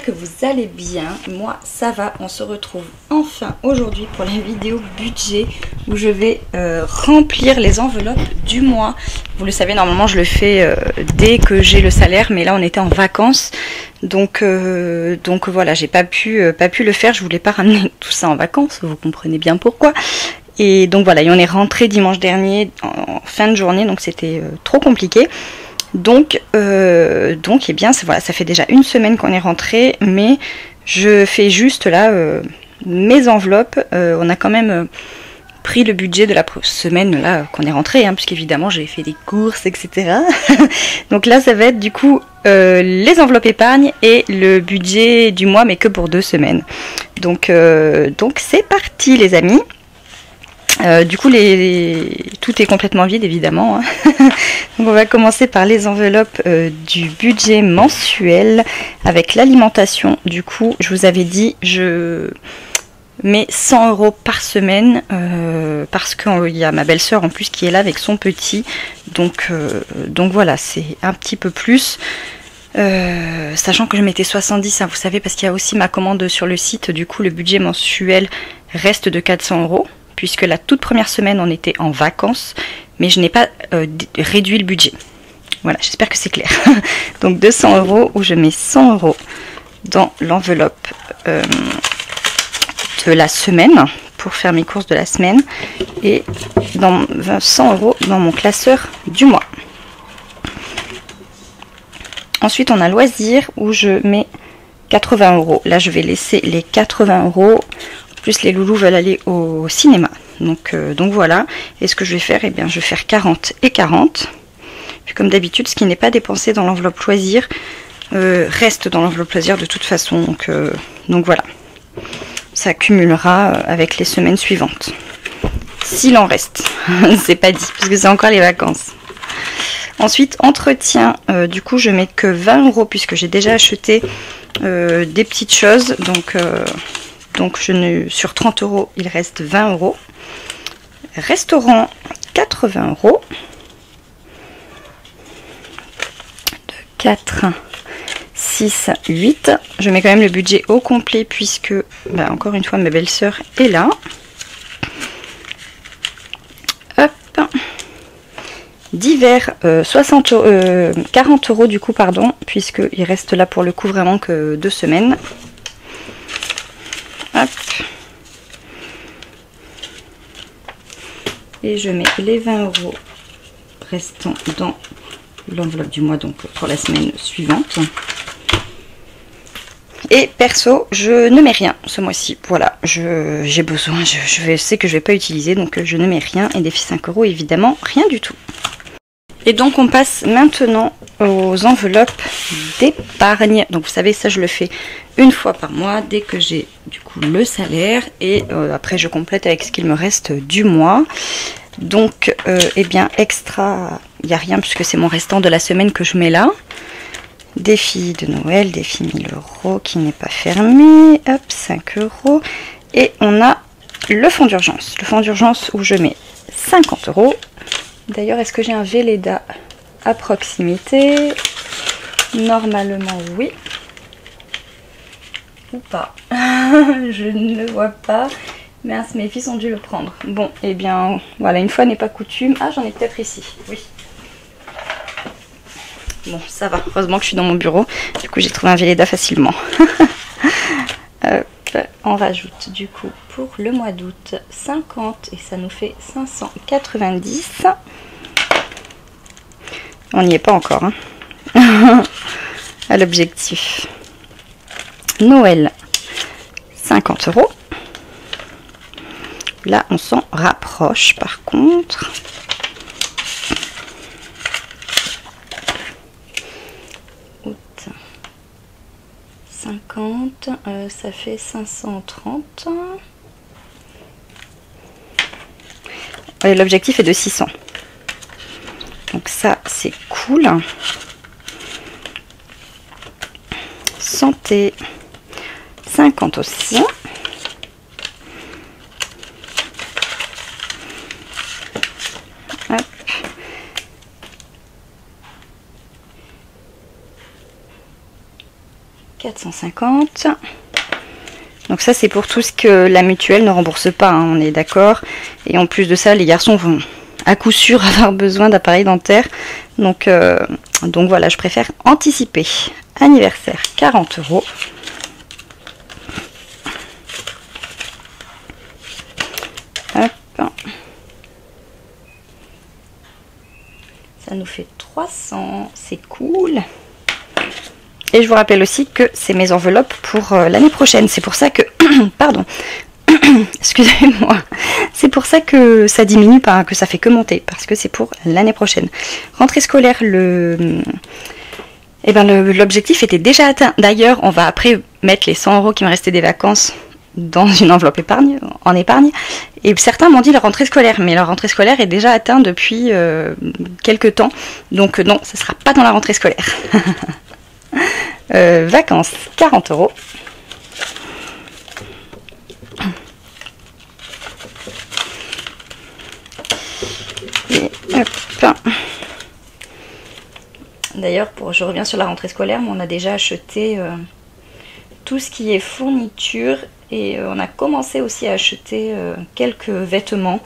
que vous allez bien. Moi ça va, on se retrouve enfin aujourd'hui pour la vidéo budget où je vais euh, remplir les enveloppes du mois. Vous le savez, normalement je le fais euh, dès que j'ai le salaire, mais là on était en vacances. Donc, euh, donc voilà, j'ai pas pu, pas pu le faire, je voulais pas ramener tout ça en vacances, vous comprenez bien pourquoi. Et donc voilà, et on est rentré dimanche dernier en fin de journée, donc c'était trop compliqué. Donc, euh, donc eh bien, voilà, ça fait déjà une semaine qu'on est rentré, mais je fais juste là euh, mes enveloppes. Euh, on a quand même pris le budget de la semaine là qu'on est rentré, hein, puisqu'évidemment j'ai fait des courses, etc. donc là, ça va être du coup les enveloppes épargne et le budget du mois, mais que pour deux semaines. Donc, donc c'est parti, les amis. Euh, du coup, tout est complètement vide, évidemment. Hein. Donc, on va commencer par les enveloppes euh, du budget mensuel avec l'alimentation. Du coup, je vous avais dit, je mets 100 euros par semaine euh, parce qu'il y a ma belle-sœur en plus qui est là avec son petit. Donc, donc voilà, c'est un petit peu plus. sachant que je mettais 70, hein, vous savez, parce qu'il y a aussi ma commande sur le site. Du coup, le budget mensuel reste de 400 euros puisque la toute première semaine, on était en vacances, mais je n'ai pas euh, réduit le budget. Voilà, j'espère que c'est clair. Donc 200 euros où je mets 100 euros dans l'enveloppe euh, de la semaine pour faire mes courses de la semaine et dans 100 euros dans mon classeur du mois. Ensuite, on a loisir où je mets 80 euros. Là, je vais laisser les 80 euros plus les loulous veulent aller au cinéma. Donc, euh, donc voilà. Et ce que je vais faire, eh bien, je vais faire 40 et 40. Puis comme d'habitude, ce qui n'est pas dépensé dans l'enveloppe loisir euh, reste dans l'enveloppe loisir de toute façon. Donc, euh, voilà. Ça accumulera avec les semaines suivantes. S'il en reste. c'est pas dit, puisque c'est encore les vacances. Ensuite, entretien, du coup, je mets que 20 euros puisque j'ai déjà acheté des petites choses. Donc, donc je ne, sur 30 euros, il reste 20 euros. Restaurant, 80 euros. De 4, 6, 8. Je mets quand même le budget au complet puisque, bah, encore une fois, ma belle-sœur est là. Hop. Divers, 60 euh, 40 euh, euros du coup, pardon, puisqu'il reste là pour le coup vraiment que deux semaines. Et je mets les 20 euros restants dans l'enveloppe du mois, donc pour la semaine suivante. Et perso, je ne mets rien ce mois-ci. Voilà, j'ai besoin, je, sais que je vais pas utiliser, donc je ne mets rien. Et défi 5 euros, évidemment, rien du tout. Et donc on passe maintenant aux enveloppes d'épargne. Donc vous savez, ça je le fais une fois par mois dès que j'ai du coup le salaire et euh, après je complète avec ce qu'il me reste du mois. Donc euh, eh bien extra, il n'y a rien puisque c'est mon restant de la semaine que je mets là. Défi de Noël, défi 1000 euros qui n'est pas fermé. Hop, 5 euros. Et on a le fonds d'urgence. Le fonds d'urgence où je mets 50 euros D'ailleurs, est-ce que j'ai un Véleda à proximité? Normalement, oui. Ou pas. je ne le vois pas. Mince, mes fils ont dû le prendre. Bon, eh bien, voilà, une fois n'est pas coutume. Ah, j'en ai peut-être ici, oui. Bon, ça va. Heureusement que je suis dans mon bureau. Du coup, j'ai trouvé un Véleda facilement. on rajoute du coup pour le mois d'août 50 et ça nous fait 590. On n'y est pas encore. Hein. à l'objectif. Noël, 50 euros. Là, on s'en rapproche par contre. 50, euh, ça fait 530. L'objectif est de 600. Donc ça, c'est cool. Santé, 50 aussi. 450. Donc ça c'est pour tout ce que la mutuelle ne rembourse pas, hein, on est d'accord. Et en plus de ça, les garçons vont à coup sûr avoir besoin d'appareils dentaires. Donc, euh, donc voilà, je préfère anticiper. Anniversaire, 40 euros. Ça nous fait 300, c'est cool. Et je vous rappelle aussi que c'est mes enveloppes pour euh, l'année prochaine. C'est pour ça que... pardon. Excusez-moi. C'est pour ça que ça diminue pas, que ça fait que monter. Parce que c'est pour l'année prochaine. Rentrée scolaire, le... Eh ben, l'objectif était déjà atteint. D'ailleurs, on va après mettre les 100 euros qui me restaient des vacances dans une enveloppe épargne, en épargne. Et certains m'ont dit la rentrée scolaire, mais la rentrée scolaire est déjà atteinte depuis euh, quelques temps. Donc non, ce ne sera pas dans la rentrée scolaire. Euh, vacances, 40 euros. D'ailleurs, je reviens sur la rentrée scolaire, on a déjà acheté euh, tout ce qui est fourniture et euh, on a commencé aussi à acheter quelques vêtements.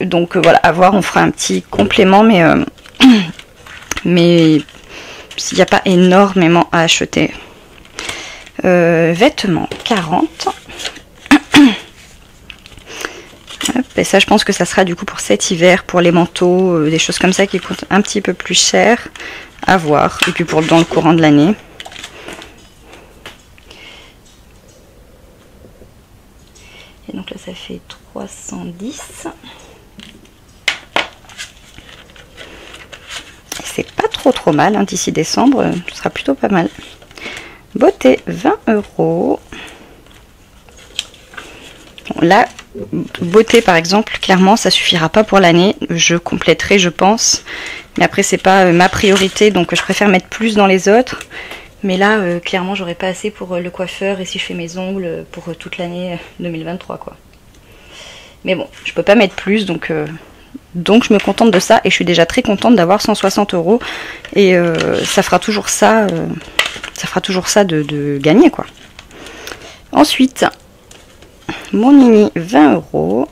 Donc voilà, à voir, on fera un petit complément, mais, mais il n'y a pas énormément à acheter. Euh, vêtements 40. et ça, je pense que ça sera du coup pour cet hiver, pour les manteaux, euh, des choses comme ça qui coûtent un petit peu plus cher à voir. Et puis pour dans le courant de l'année. Et donc là, ça fait 310. C'est pas trop trop mal. Hein, d'ici décembre, euh, ce sera plutôt pas mal. Beauté, 20 euros. là, beauté par exemple, clairement, ça suffira pas pour l'année. Je compléterai, je pense. Mais après, c'est pas euh, ma priorité, donc je préfère mettre plus dans les autres. Mais là, euh, clairement, j'aurais pas assez pour le coiffeur et si je fais mes ongles pour toute l'année 2023, quoi. Mais bon, je peux pas mettre plus, donc donc je me contente de ça et je suis déjà très contente d'avoir 160 euros. Et euh, ça fera toujours ça, euh, ça fera toujours ça de, gagner quoi. Ensuite, mon mini 20 euros.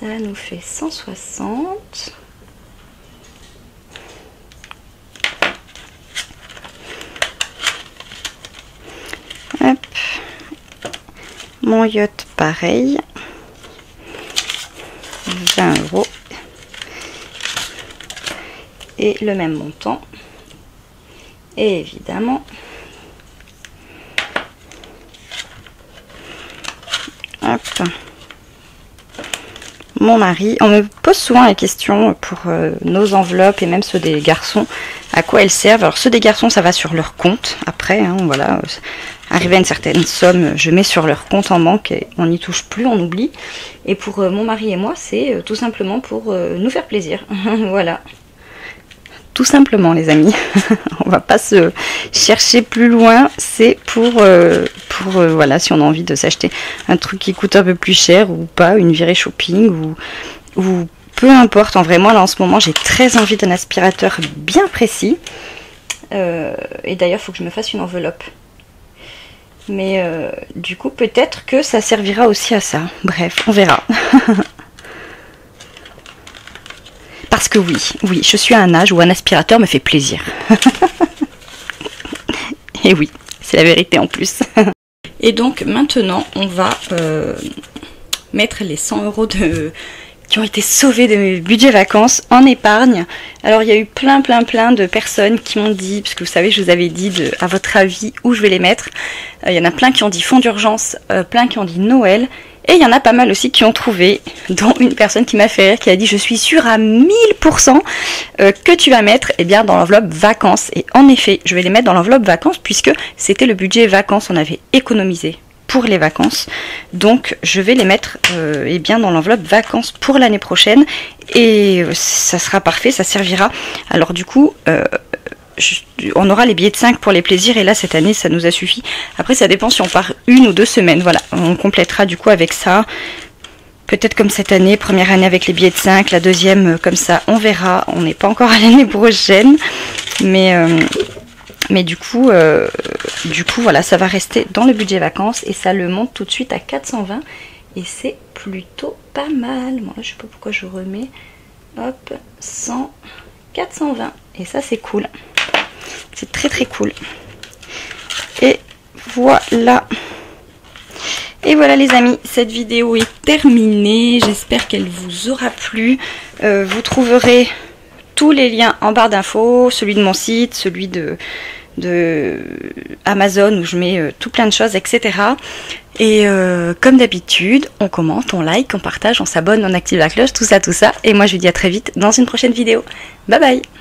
Ça nous fait 160. Mon yacht, pareil. 20 euros. Et le même montant. Et évidemment, hop, mon mari. On me pose souvent la question pour euh, nos enveloppes et même ceux des garçons, à quoi elles servent. Alors ceux des garçons, ça va sur leur compte. Après, hein, voilà, arrivé à une certaine somme, je mets sur leur compte en banque et on n'y touche plus, on oublie. Et pour euh, mon mari et moi, c'est euh, tout simplement pour nous faire plaisir. voilà. Tout simplement, les amis. on va pas se chercher plus loin. C'est pour, euh, pour euh, voilà, si on a envie de s'acheter un truc qui coûte un peu plus cher ou pas, une virée shopping ou, ou peu importe. En vrai, moi, là, en ce moment, j'ai très envie d'un aspirateur bien précis. Euh, et d'ailleurs, il faut que je me fasse une enveloppe. Mais du coup, peut-être que ça servira aussi à ça. Bref, on verra. Parce que oui, oui, je suis à un âge où un aspirateur me fait plaisir. Et oui, c'est la vérité en plus. Et donc maintenant, on va euh, mettre les 100 euros de, qui ont été sauvés de mes budgets vacances en épargne. Alors il y a eu plein plein plein de personnes qui m'ont dit, parce que vous savez, je vous avais dit à votre avis où je vais les mettre. Euh, il y en a plein qui ont dit fonds d'urgence, euh, plein qui ont dit Noël. Et il y en a pas mal aussi qui ont trouvé, dont une personne qui m'a fait rire, qui a dit je suis sûre à 1000% euh, que tu vas mettre eh bien, dans l'enveloppe vacances. Et en effet, je vais les mettre dans l'enveloppe vacances puisque c'était le budget vacances, on avait économisé pour les vacances. Donc je vais les mettre euh, eh bien, dans l'enveloppe vacances pour l'année prochaine. Et euh, ça sera parfait, ça servira. Alors du coup, on aura les billets de 5 pour les plaisirs et là cette année ça nous a suffi. Après ça dépend si on part une ou deux semaines. Voilà, on complétera du coup avec ça. Peut-être comme cette année, première année avec les billets de 5, la deuxième comme ça, on verra. On n'est pas encore à l'année prochaine. Mais, mais du coup, du coup, voilà, ça va rester dans le budget vacances et ça le monte tout de suite à 420 et c'est plutôt pas mal. Moi, je sais pas pourquoi je remets. Hop, 100, 420 et ça c'est cool. C'est très très cool. Et voilà. Et voilà les amis, cette vidéo est terminée. J'espère qu'elle vous aura plu. Euh, vous trouverez tous les liens en barre d'infos, celui de mon site, celui de, de Amazon où je mets euh, tout plein de choses, etc. Et euh, comme d'habitude, on commente, on like, on partage, on s'abonne, on active la cloche, tout ça, tout ça. Et moi je vous dis à très vite dans une prochaine vidéo. Bye bye